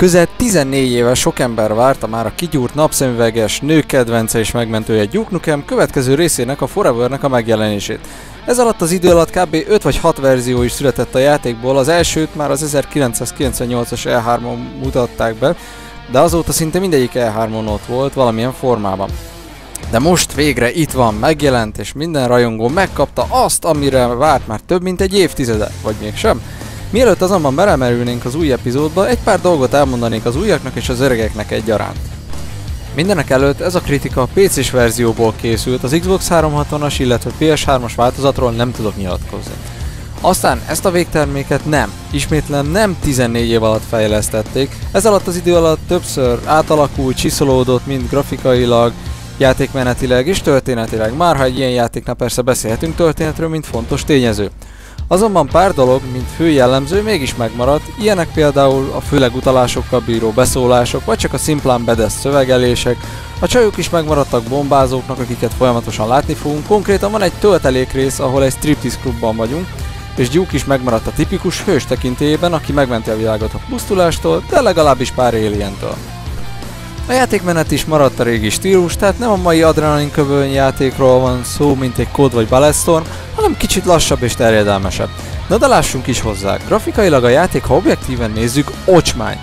Közel 14 éve sok ember várta már a kigyúrt napszemüveges, nők kedvence és megmentője Duke Nukem következő részének a Forevernek a megjelenését. Ez alatt az idő alatt kb. 5 vagy 6 verzió is született a játékból, az elsőt már az 1998-as E3-on mutatták be, de azóta szinte mindegyik E3-on ott volt valamilyen formában. De most végre itt van, megjelent, és minden rajongó megkapta azt, amire várt már több mint egy évtizede, vagy mégsem. Mielőtt azonban belemerülnénk az új epizódba, egy pár dolgot elmondanék az újaknak és az öregeknek egyaránt. Mindenek előtt ez a kritika a PC-s verzióból készült, az Xbox 360-as, illetve PS3-as változatról nem tudok nyilatkozni. Aztán ezt a végterméket nem, ismétlen nem 14 év alatt fejlesztették, ez alatt az idő alatt többször átalakult, csiszolódott, mind grafikailag, játékmenetileg és történetileg, már ha egy ilyen játéknál persze beszélhetünk történetről, mint fontos tényező. Azonban pár dolog, mint fő jellemző mégis megmaradt, ilyenek például a főleg utalásokkal bíró beszólások, vagy csak a szimplán bedesz szövegelések, a csajok is megmaradtak bombázóknak, akiket folyamatosan látni fogunk, konkrétan van egy töltelék rész, ahol egy striptease klubban vagyunk, és Duke is megmaradt a tipikus hős tekintélyében, aki megmenti a világot a pusztulástól, de legalábbis pár alientől. A játékmenet is maradt a régi stílus, tehát nem a mai adrenalin kövőny játékról van szó, mint egy Code vagy Ballestorm, hanem kicsit lassabb és terjedelmesebb. Na de lássunk is hozzá, grafikailag a játék, ha objektíven nézzük, ocsmány.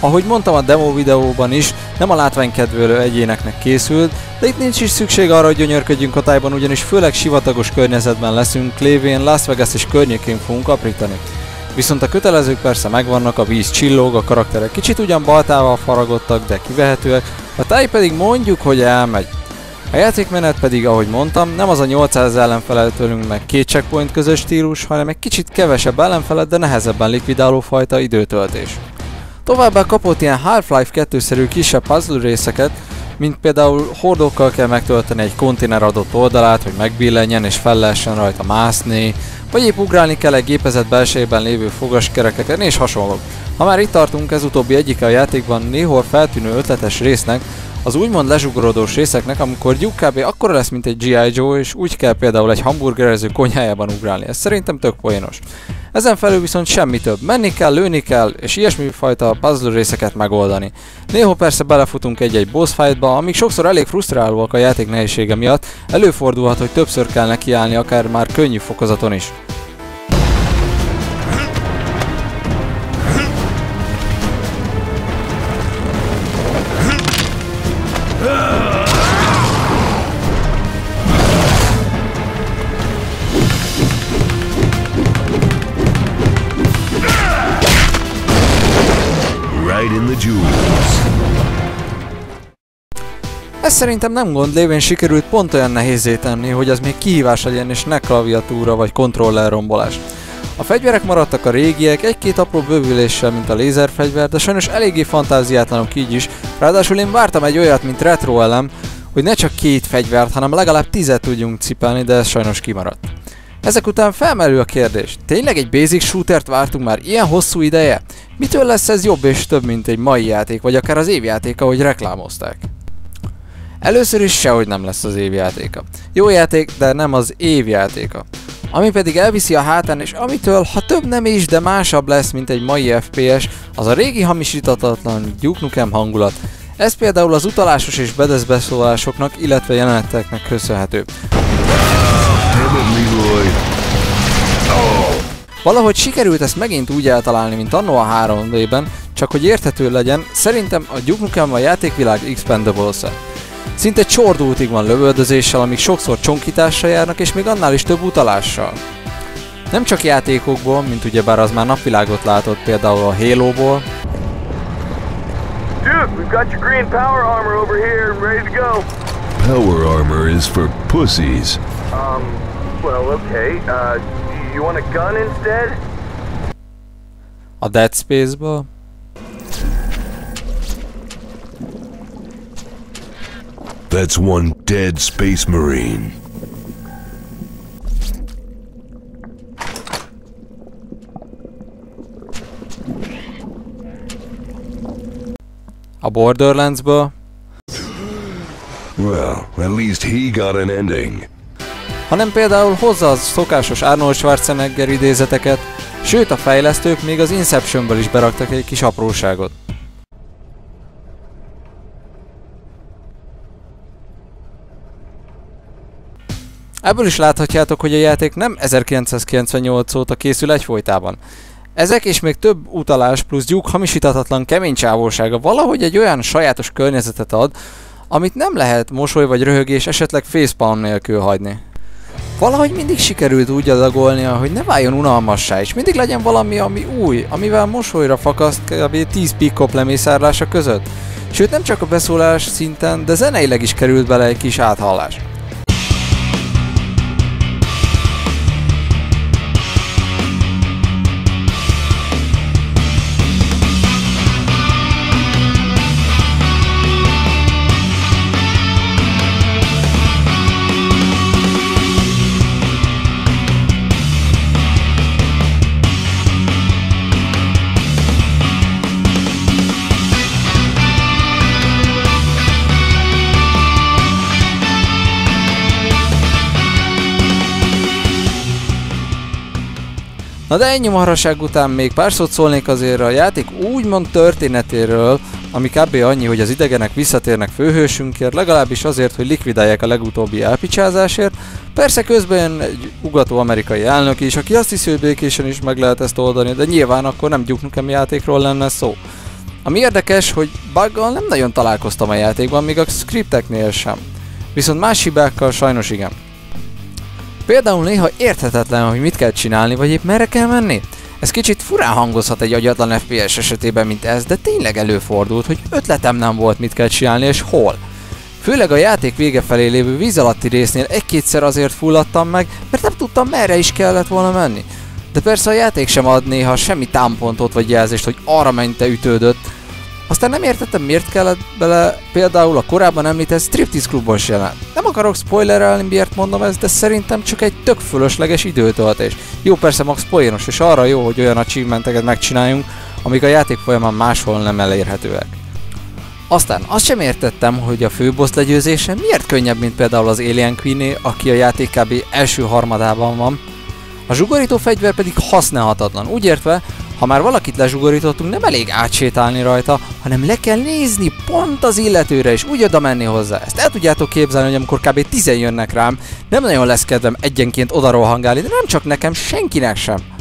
Ahogy mondtam a demo videóban is, nem a látványkedvelő egyéneknek készült, de itt nincs is szükség arra, hogy gyönyörködjünk a tájban, ugyanis főleg sivatagos környezetben leszünk, lévén Las Vegas és környékén fogunk aprítani. Viszont a kötelezők persze megvannak, a víz csillog, a karakterek kicsit ugyan baltával faragottak, de kivehetőek, a táj pedig mondjuk, hogy elmegy. A játékmenet pedig, ahogy mondtam, nem az a 800 ellenfelet tőlünk meg két checkpoint közös stílus, hanem egy kicsit kevesebb ellenfelet, de nehezebben likvidáló fajta időtöltés. Továbbá kapott ilyen Half-Life 2-szerű kisebb puzzle részeket, mint például hordókkal kell megtölteni egy konténer adott oldalát, hogy megbillenjen és fel lehessen rajta mászni, vagy épp ugrálni kell egy gépezet belsejében lévő fogaskerekeken és hasonlók. Ha már itt tartunk, ez utóbbi egyike a játékban néhol feltűnő ötletes résznek, az úgymond lezsugorodós részeknek, amikor Duke kb. akkora lesz, mint egy G.I. Joe, és úgy kell például egy hamburgerező konyhájában ugrálni. Ez szerintem tök poénos. Ezen felül viszont semmi több. Menni kell, lőni kell, és ilyesmi fajta puzzle részeket megoldani. Néha persze belefutunk egy-egy boss fightba, amik sokszor elég frusztrálóak a játék nehézsége miatt, előfordulhat, hogy többször kell nekiállni akár már könnyű fokozaton is. Right in the jewels. Ez szerintem nem gond, lévén sikerült pont olyan nehézé tenni, hogy ez még kihívás legyen és ne klaviatúra vagy kontroller rombolás. A fegyverek maradtak a régiek, egy-két apró bővüléssel, mint a lézerfegyver, de sajnos eléggé fantáziátlanok így is, ráadásul én vártam egy olyat, mint retro elem, hogy ne csak két fegyvert, hanem legalább tizet tudjunk cipelni, de ez sajnos kimaradt. Ezek után felmerül a kérdés, tényleg egy basic shootert vártunk már ilyen hosszú ideje? Mitől lesz ez jobb és több, mint egy mai játék, vagy akár az évjáték, ahogy reklámozták? Először is sehogy nem lesz az évjátéka. Jó játék, de nem az évjátéka. Ami pedig elviszi a hátán, és amitől, ha több nem is, de másabb lesz, mint egy mai FPS, az a régi hamisítatatlan Duke Nukem hangulat. Ez például az utalásos és bedeszbeszólásoknak, illetve jeleneteknek köszönhető. Leroy. Valahogy sikerült ezt megint úgy eltalálni, mint annó a 3D-ben, csak hogy érthető legyen, szerintem a Duke Nukem a játékvilág expendables -e. Szinte csordultig van lövöldözéssel, amik sokszor csonkítással járnak, és még annál is több utalással. Nem csak játékokból, mint ugyebár az már napvilágot látott például a Halo-ból, Duke, we've got your green power armor over here and ready to go. Power armor is for pussies. Um, well, okay. Uh, you want a gun instead? a Dead Space-ból, That's one dead space marine. a Borderlands-ból, Well, at least he got an ending. hanem például hozza az szokásos Arnold Schwarzenegger idézeteket, sőt a fejlesztők még az Inceptionből is beraktak egy kis apróságot. Ebből is láthatjátok, hogy a játék nem 1998 óta készül egyfolytában. Ezek és még több utalás plusz gyúk hamisítatatlan kemény csávósága valahogy egy olyan sajátos környezetet ad, amit nem lehet mosoly vagy röhögés, esetleg facepalm nélkül hagyni. Valahogy mindig sikerült úgy adagolnia, hogy ne váljon unalmassá, és mindig legyen valami, ami új, amivel mosolyra fakaszt kb. 10 pick lemészárlása között. Sőt nem csak a beszólás szinten, de zeneileg is került bele egy kis áthallás. Na de ennyi marhaság után még pár szót szólnék azért a játék úgymond történetéről, ami kb. annyi, hogy az idegenek visszatérnek főhősünkért, legalábbis azért, hogy likvidálják a legutóbbi elpicsázásért. Persze közben egy ugató amerikai elnök is, aki azt hiszi, hogy békésen is meg lehet ezt oldani, de nyilván akkor nem Duke Nukem játékról lenne szó. Ami érdekes, hogy buggal nem nagyon találkoztam a játékban, még a scripteknél sem. Viszont más hibákkal sajnos igen. Például néha érthetetlen, hogy mit kell csinálni, vagy épp merre kell menni. Ez kicsit furán hangozhat egy agyatlan FPS esetében, mint ez, de tényleg előfordult, hogy ötletem nem volt, mit kell csinálni és hol. Főleg a játék vége felé lévő víz alatti résznél egy-kétszer azért fulladtam meg, mert nem tudtam merre is kellett volna menni. De persze a játék sem ad néha semmi támpontot vagy jelzést, hogy arra mente ütődött, aztán nem értettem, miért kellett bele például a korábban említett striptease klubos jelent. Nem akarok spoilerelni, miért mondom ezt, de szerintem csak egy tök fölösleges időtöltés. Jó, persze max poénos, és arra jó, hogy olyan achievementeket megcsináljunk, amik a játék folyamán máshol nem elérhetőek. Aztán azt sem értettem, hogy a főboss legyőzése miért könnyebb, mint például az Alien queen aki a játék kb. első harmadában van. A zsugorító fegyver pedig használhatatlan, úgy értve, ha már valakit lezsugorítottunk, nem elég átsétálni rajta, hanem le kell nézni pont az illetőre, és úgy oda menni hozzá. Ezt el tudjátok képzelni, hogy amikor kb. tizen jönnek rám, nem nagyon lesz kedvem egyenként odarohangálni, de nem csak nekem, senkinek sem.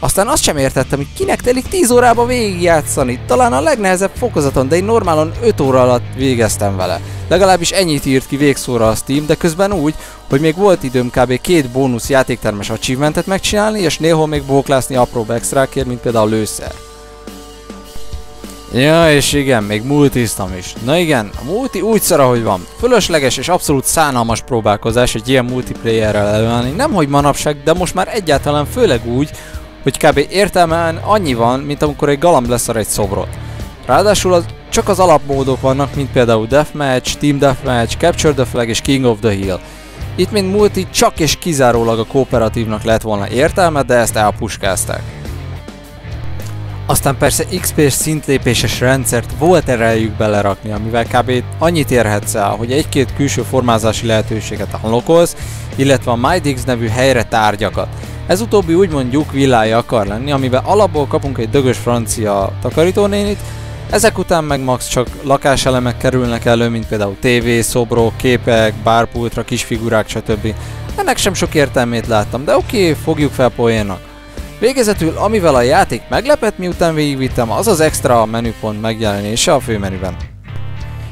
Aztán azt sem értettem, hogy kinek telik 10 órába végigjátszani. Talán a legnehezebb fokozaton, de én normálon 5 óra alatt végeztem vele. Legalábbis ennyit írt ki végszóra a Steam, de közben úgy, hogy még volt időm kb. két bónusz játéktermes achievementet megcsinálni, és néhol még bóklászni apró extrákért, mint például lőszer. Ja, és igen, még multiztam is. Na igen, a multi úgy szar, ahogy van. Fölösleges és abszolút szánalmas próbálkozás egy ilyen multiplayerrel előállni. Nem hogy manapság, de most már egyáltalán főleg úgy, hogy kb. értelmen annyi van, mint amikor egy galamb leszar egy szobrot. Ráadásul az, csak az alapmódok vannak, mint például Deathmatch, Team Deathmatch, Capture the Flag és King of the Hill. Itt mint multi csak és kizárólag a kooperatívnak lett volna értelme, de ezt elpuskázták. Aztán persze XP-s szintlépéses rendszert volt erejük belerakni, amivel kb. annyit érhetsz el, hogy egy-két külső formázási lehetőséget unlockolsz, illetve a MyDix nevű helyre tárgyakat. Ez utóbbi úgy mondjuk villája akar lenni, amiben alapból kapunk egy dögös francia takarítónénit, ezek után meg max csak lakáselemek kerülnek elő, mint például TV, szobrok, képek, bárpultra, kisfigurák, stb. Ennek sem sok értelmét láttam, de oké, okay, fogjuk fel poénnak. Végezetül, amivel a játék meglepett, miután végigvittem, az az extra menüpont megjelenése a főmenüben.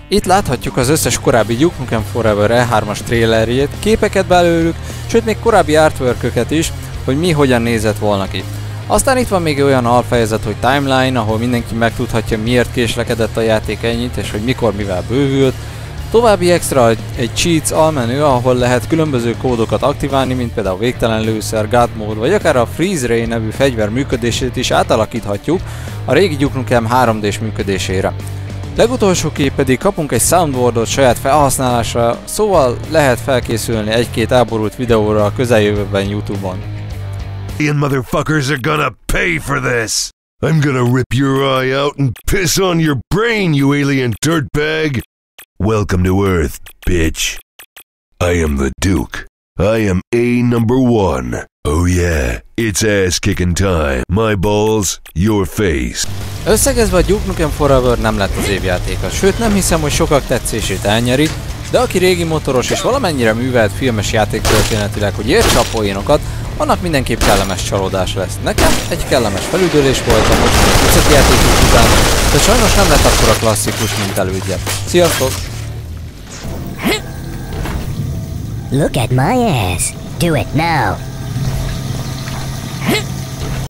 Itt láthatjuk az összes korábbi Duke Nukem Forever E3-as trailerjét, képeket belőlük, sőt még korábbi artwork is, hogy mi hogyan nézett volna ki. Aztán itt van még olyan alfejezet, hogy timeline, ahol mindenki megtudhatja miért késlekedett a játék ennyit, és hogy mikor mivel bővült. További extra egy cheats almenü, ahol lehet különböző kódokat aktiválni, mint például végtelen lőszer, God mode, vagy akár a Freeze Ray nevű fegyver működését is átalakíthatjuk a régi Duke Nukem 3D-s működésére. Legutolsó kép pedig kapunk egy soundboardot saját felhasználásra, szóval lehet felkészülni egy-két elborult videóra a közeljövőben Youtube-on. Alien motherfuckers are gonna pay for this! I'm gonna rip your eye out and piss on your brain, you alien dirtbag! Welcome to Earth, bitch. I am the Duke. I am A number one. Oh yeah, it's ass kicking time. My balls, your face. Összegezve a Duke Nukem Forever nem lett az évjátéka, sőt nem hiszem, hogy sokak tetszését elnyeri, De aki régi motoros és valamennyire művelt filmes játék történetileg, hogy értse a poénokat, annak mindenképp kellemes csalódás lesz. Nekem egy kellemes felüdülés volt a mostani tucat játékok után, de sajnos nem lett akkora klasszikus, mint elődje. Sziasztok! Look at my ass. Do it now.